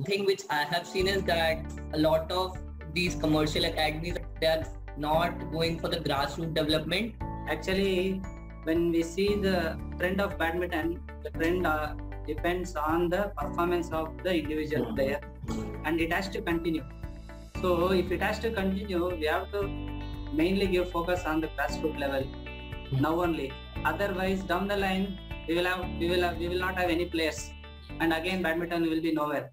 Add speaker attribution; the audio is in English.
Speaker 1: thing which I have seen is that a lot of these commercial academies they are not going for the grassroots development.
Speaker 2: Actually, when we see the trend of badminton, the trend uh, depends on the performance of the individual hmm. player, and it has to continue. So, if it has to continue, we have to mainly give focus on the grassroots level hmm. now only. Otherwise, down the line, we will have we will have, we will not have any players, and again, badminton will be nowhere.